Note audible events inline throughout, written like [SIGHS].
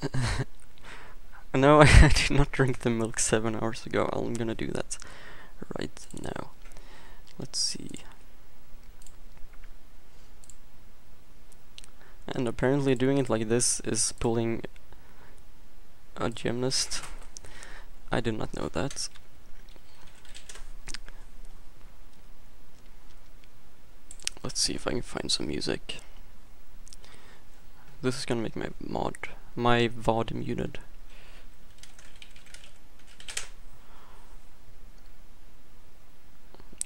[LAUGHS] no, [LAUGHS] I did not drink the milk seven hours ago. I'm gonna do that right now. Let's see. And apparently doing it like this is pulling a gymnast. I did not know that. Let's see if I can find some music. This is gonna make my mod, my VOD unit.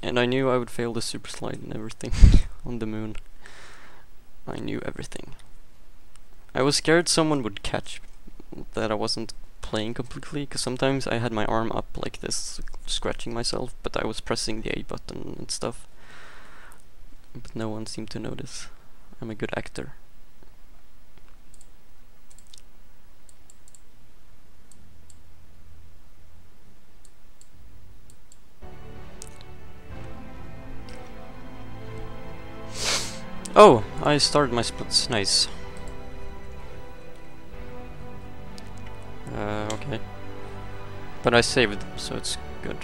And I knew I would fail the super slide and everything [LAUGHS] on the moon. I knew everything. I was scared someone would catch that I wasn't playing completely, because sometimes I had my arm up like this, scratching myself, but I was pressing the A button and stuff. But no one seemed to notice. I'm a good actor. Oh, I started my splits. Nice. Uh, okay. But I saved, so it's good.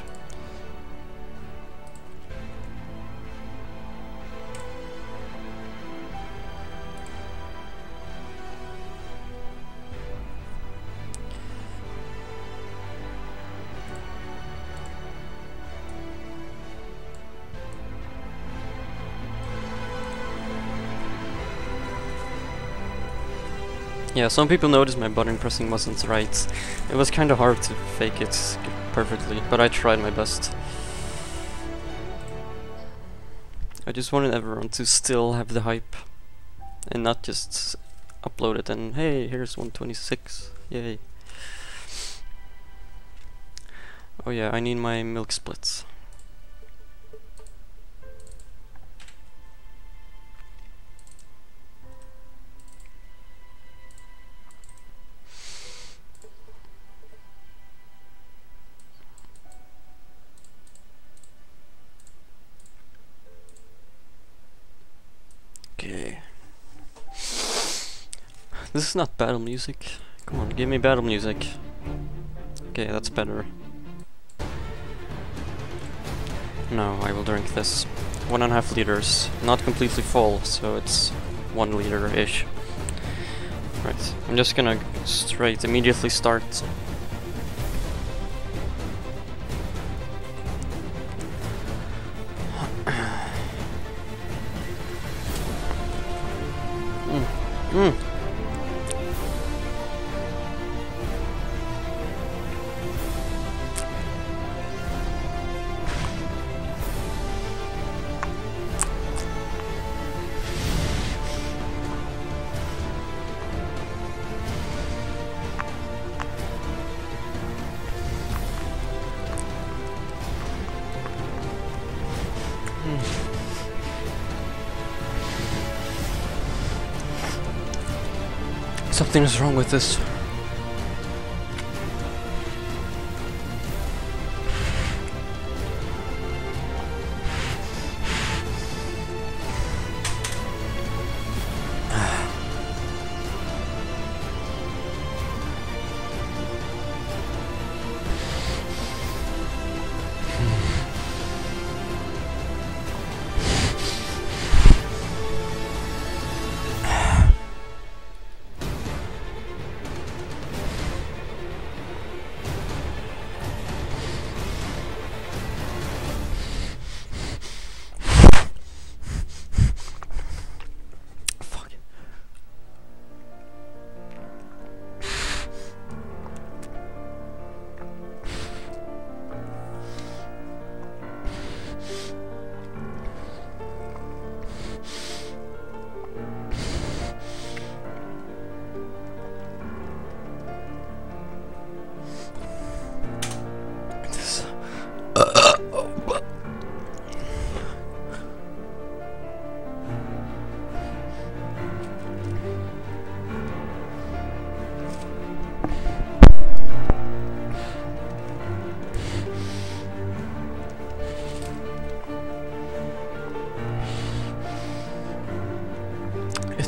Yeah, some people noticed my button pressing wasn't right. It was kinda hard to fake it perfectly, but I tried my best. I just wanted everyone to still have the hype and not just upload it and hey, here's 126, yay. Oh yeah, I need my milk splits. This is not battle music. Come on, give me battle music. Okay, that's better. No, I will drink this. One and a half liters. Not completely full, so it's one liter-ish. Right, I'm just gonna straight immediately start. [COUGHS] Mm. Mm. Something is wrong with this.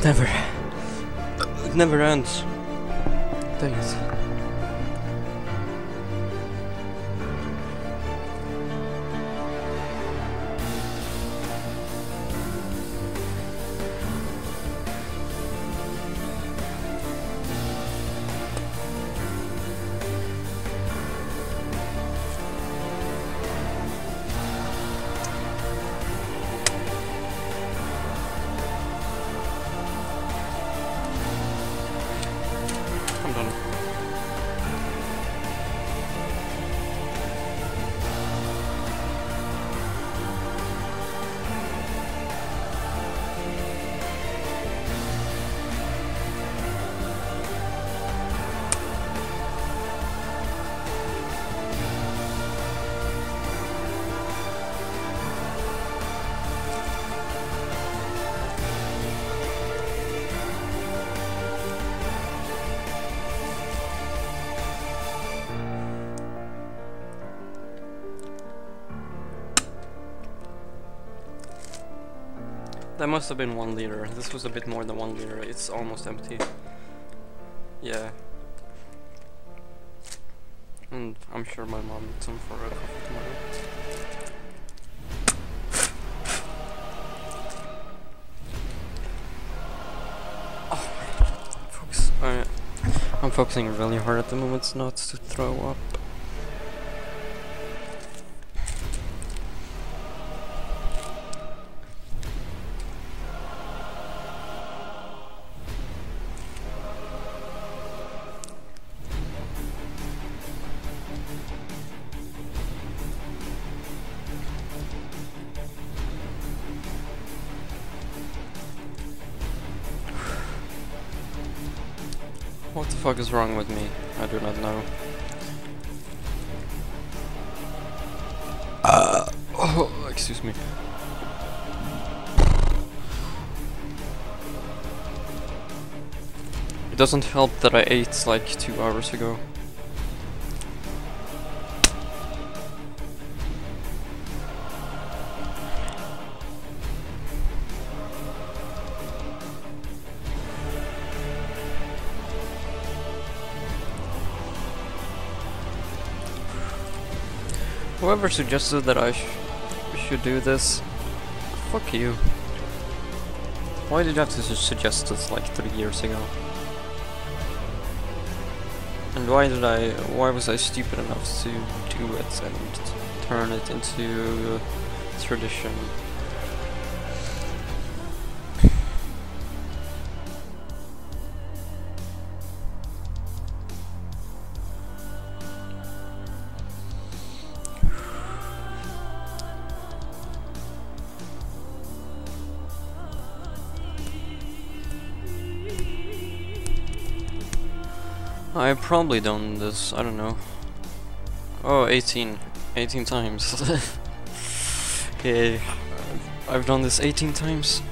Never. It never ends. dang That must have been one liter. This was a bit more than one liter. It's almost empty. Yeah. And I'm sure my mom needs some for a coffee tomorrow. Oh, focus. I, I'm focusing really hard at the moment not to throw up. What the fuck is wrong with me? I do not know. Uh, oh, [COUGHS] excuse me. It doesn't help that I ate like two hours ago. Whoever suggested that I sh should do this, fuck you. Why did you have to su- suggest this like three years ago? And why did I, why was I stupid enough to do it and turn it into tradition? I've probably done this, I don't know. Oh, 18. 18 times. okay, I've done this 18 times.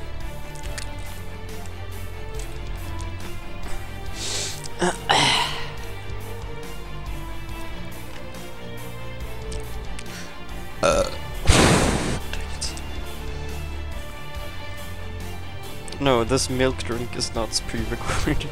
uh. No, this milk drink is not pre-recorded.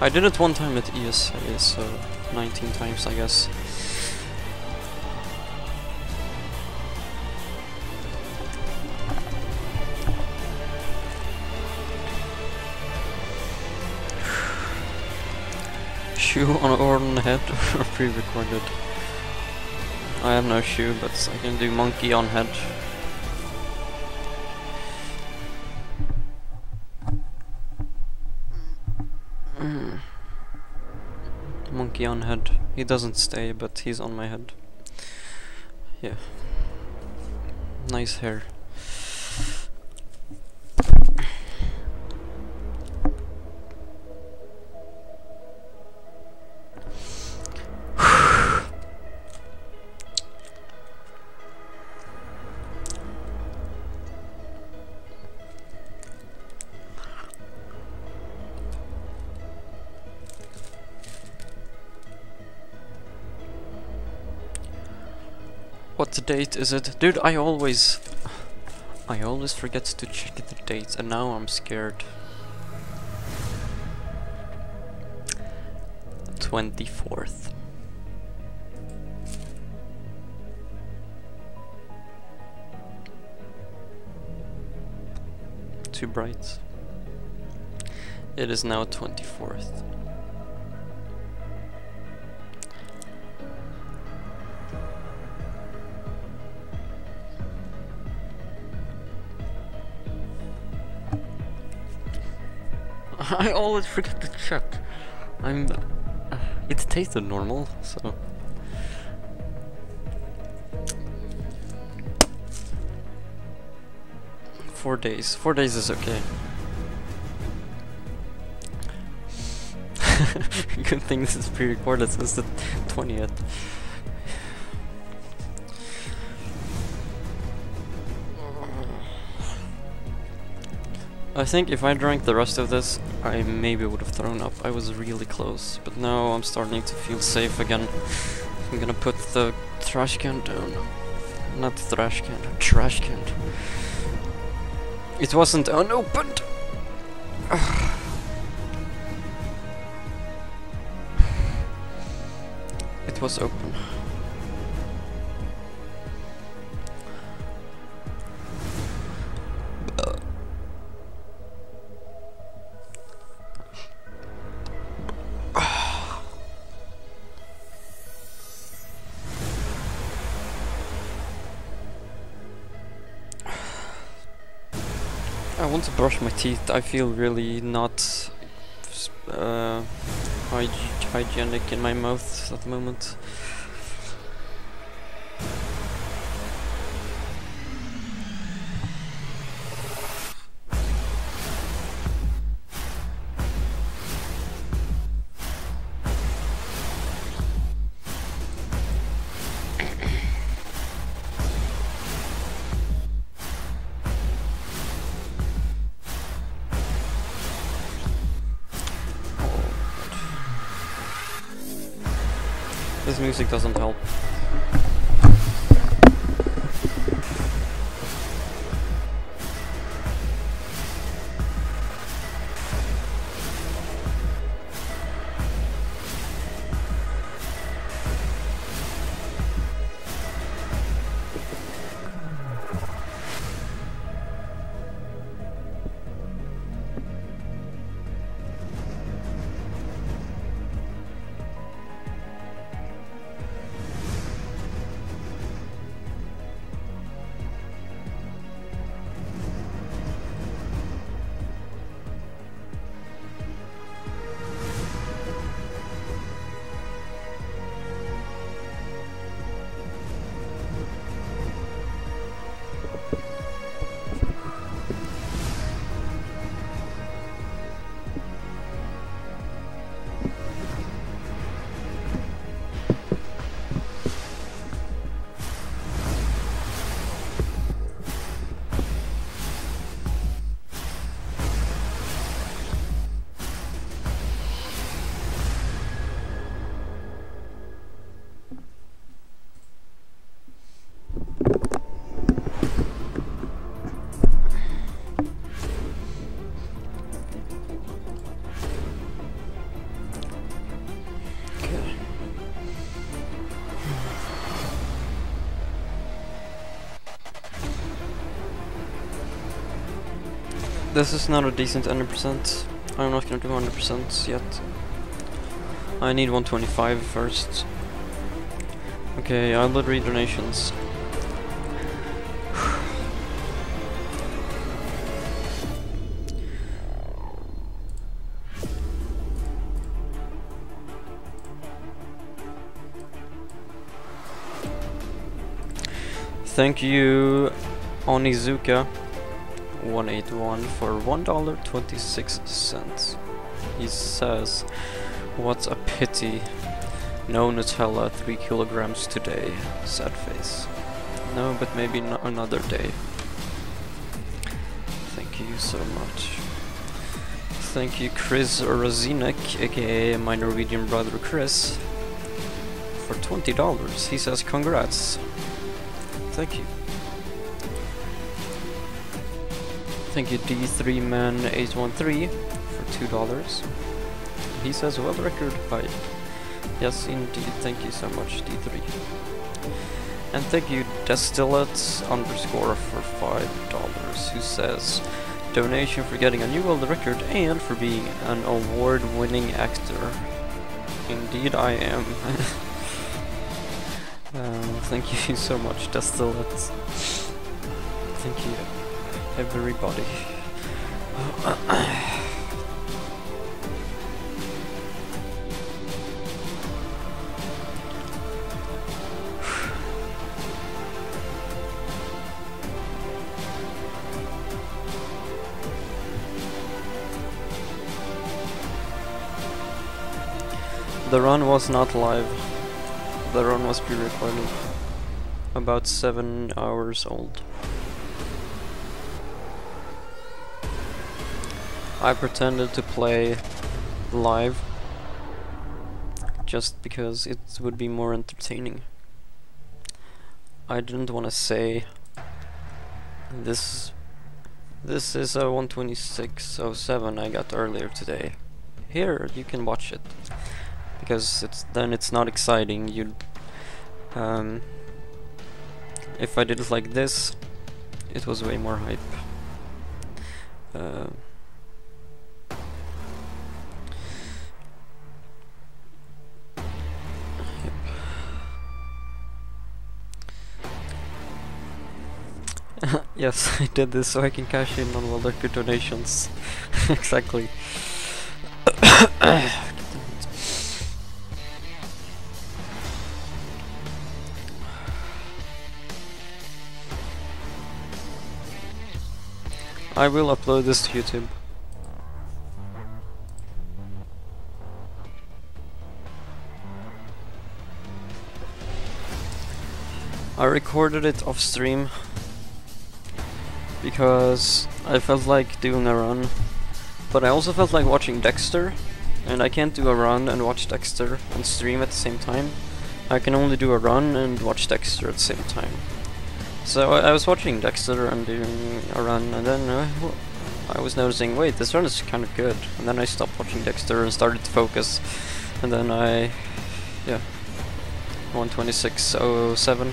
I did it one time at ESA, so 19 times I guess. [SIGHS] Shoe on or head [LAUGHS] or pre-recorded. I have no shoe, but I can do monkey on head. On head. He doesn't stay, but he's on my head. Yeah. Nice hair. What date is it? Dude, I always... I always forget to check the dates and now I'm scared. 24th. Too bright. It is now 24th. [LAUGHS] I always forget to check. I'm. Uh, it tasted normal, so. Four days. Four days is okay. [LAUGHS] Good thing this is pre-recorded since the 20th. I think if I drank the rest of this, I maybe would have thrown up. I was really close, but now I'm starting to feel safe again. I'm gonna put the trash can down. Not the trash can, trash can. It wasn't unopened! [SIGHS] it was open. Want to brush my teeth. I feel really not uh, hyg hygienic in my mouth at the moment. Music doesn't help. This is not a decent 100%. I'm not gonna do 100% yet. I need 125 first. Okay, I'll read donations. [SIGHS] Thank you, Onizuka. 181 for $1.26. He says, What a pity. No Nutella, 3 kilograms today. Sad face. No, but maybe no another day. Thank you so much. Thank you, Chris Rozinek, aka my Norwegian brother Chris, for $20. He says, Congrats. thank you. Thank you D3Man813 for two dollars. He says world record five. Yes indeed, thank you so much D3. And thank you Destillates underscore for five dollars who says donation for getting a new world record and for being an award winning actor. Indeed I am. [LAUGHS] um, thank you so much Destillates. Thank you everybody. The run was not live. The run was pre-recorded. About seven hours old. I pretended to play live just because it would be more entertaining. I didn't want to say this this is a 126.07 I got earlier today. Here you can watch it because it's then it's not exciting. You um, if I did it like this, it was way more hype. Uh, yes, [LAUGHS] I did this so I can cash in on all good donations. [LAUGHS] exactly. [COUGHS] I will upload this to YouTube. I recorded it off stream because I felt like doing a run, but I also felt like watching Dexter, and I can't do a run and watch Dexter and stream at the same time. I can only do a run and watch Dexter at the same time. So I, I was watching Dexter and doing a run, and then uh, I was noticing, wait, this run is kind of good. And then I stopped watching Dexter and started to focus, and then I, yeah, 126.07.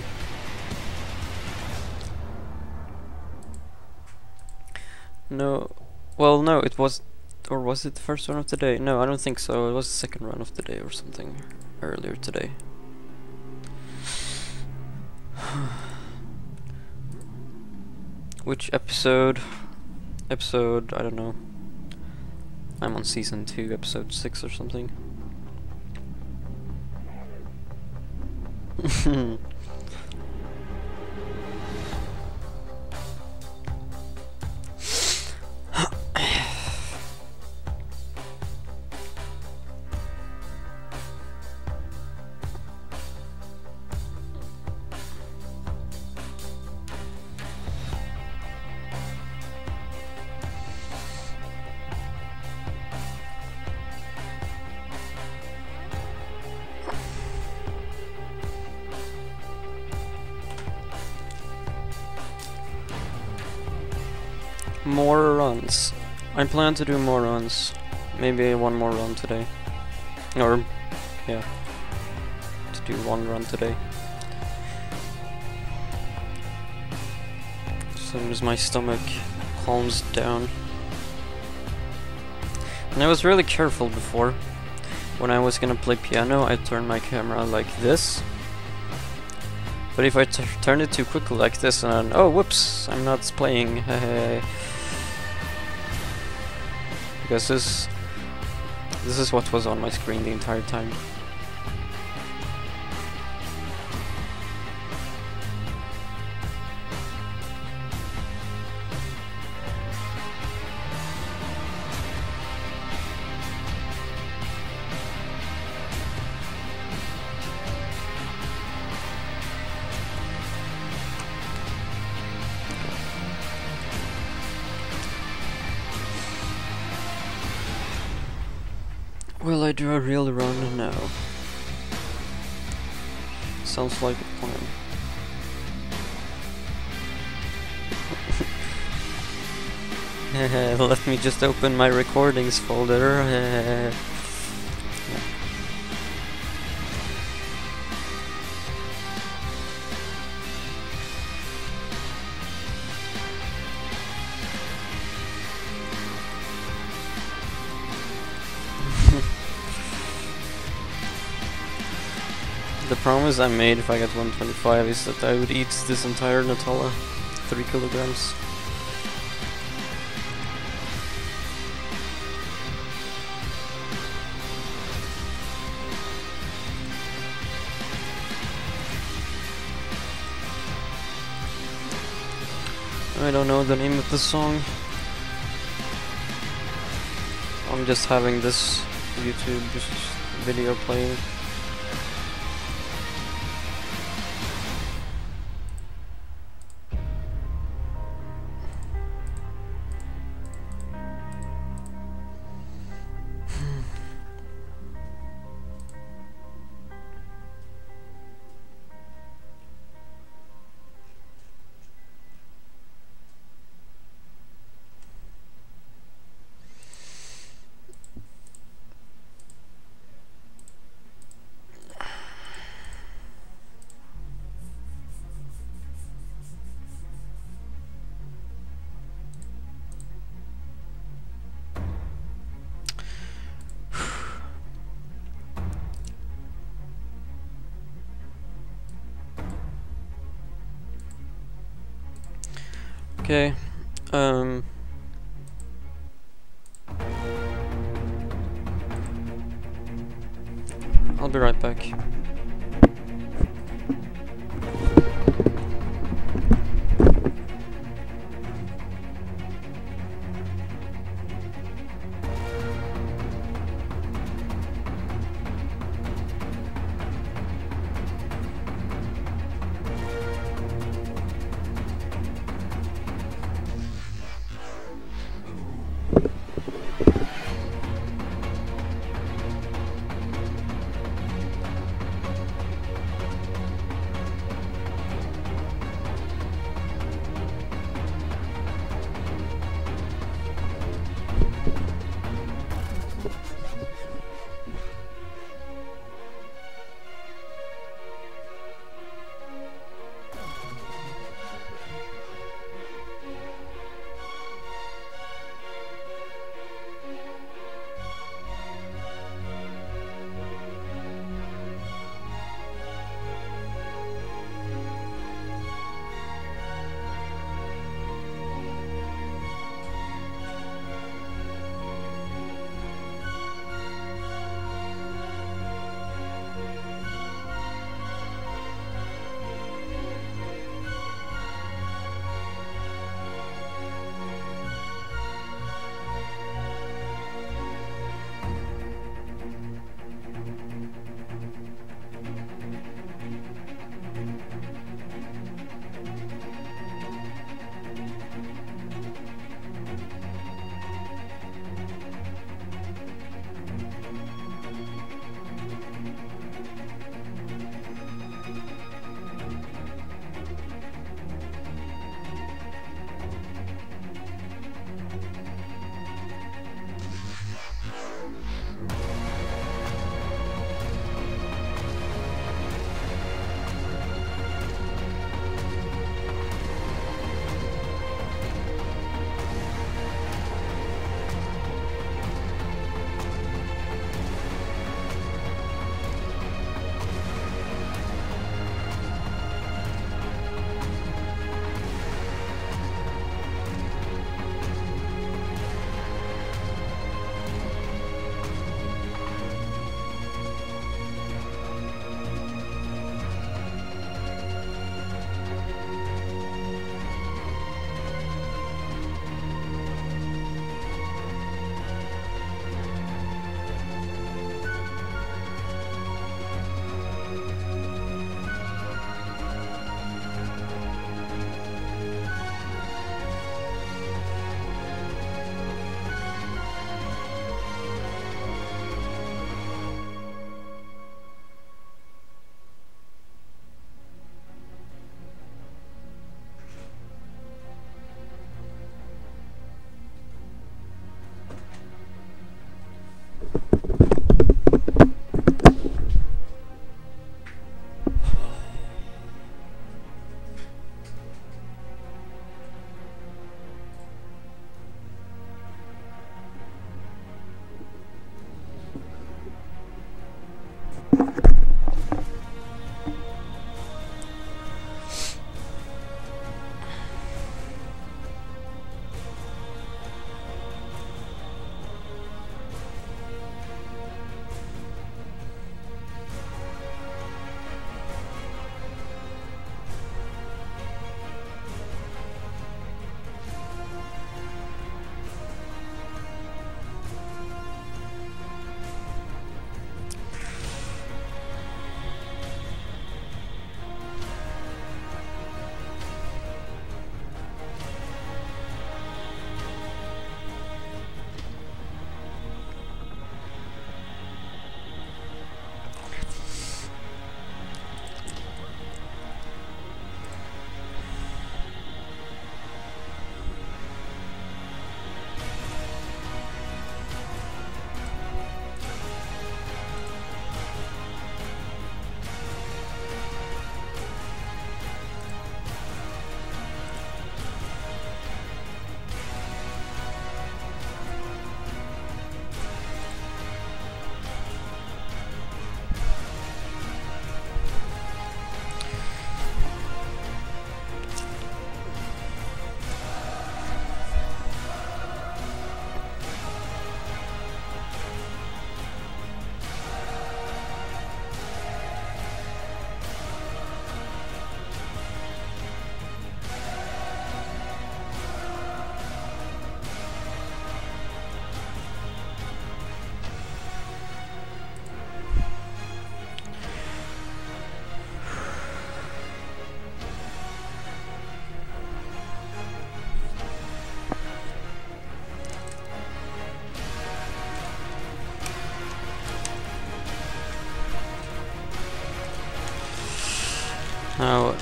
No, well, no, it was, or was it the first run of the day? No, I don't think so. It was the second run of the day or something earlier today. [SIGHS] Which episode? Episode, I don't know. I'm on season 2, episode 6 or something. [LAUGHS] [LAUGHS] More runs. I plan to do more runs. Maybe one more run today. Or, yeah. To do one run today. As soon as my stomach calms down. And I was really careful before. When I was gonna play piano, I turned my camera like this. But if I turn it too quickly like this and oh whoops, I'm not playing, [LAUGHS] because this this is what was on my screen the entire time. a real run now. Sounds like a plan. [LAUGHS] Let me just open my recordings folder. [LAUGHS] the promise I made if I get 125 is that I would eat this entire Nutella, 3 kilograms. I don't know the name of the song. I'm just having this YouTube video playing. Okay. Um. I'll be right back.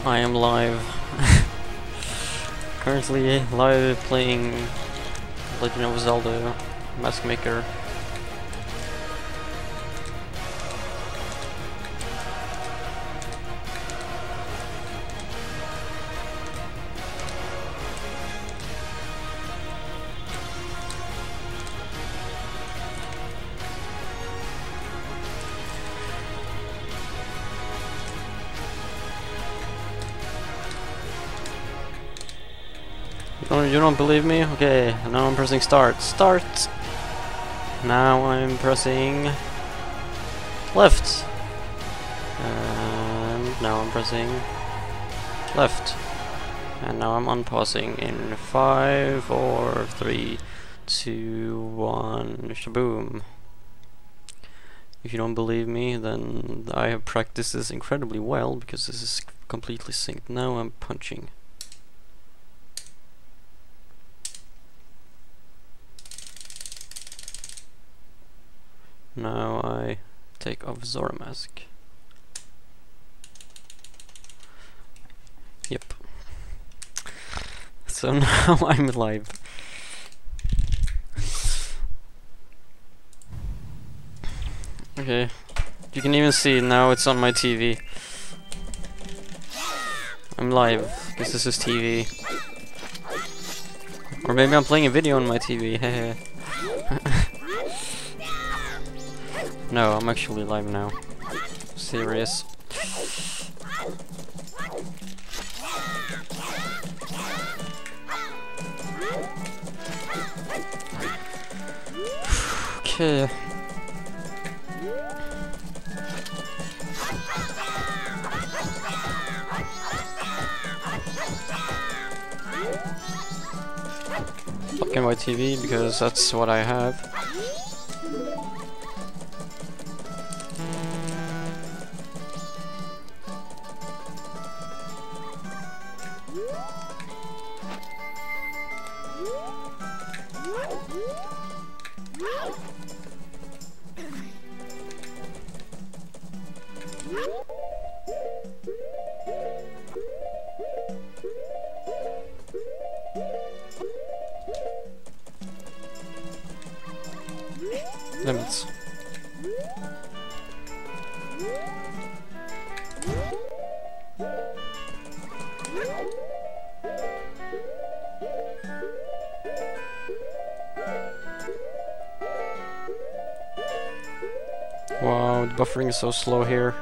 I am live. [LAUGHS] Currently live playing Legend of Zelda Mask Maker. Oh, you don't believe me? Okay, now I'm pressing start. Start! Now I'm pressing left. And now I'm pressing left. And now I'm unpausing in five five, four, three, two, one, shaboom. If you don't believe me, then I have practiced this incredibly well because this is completely synced. Now I'm punching. Now I take off Zora mask. Yep. So [LAUGHS] now I'm live. Okay. You can even see now it's on my TV. I'm live, because this is TV. Or maybe I'm playing a video on my TV, [LAUGHS] hehe. No, I'm actually live now. Serious. okay. Fucking my TV because that's what I have. Limits. Wow, the buffering is so slow here.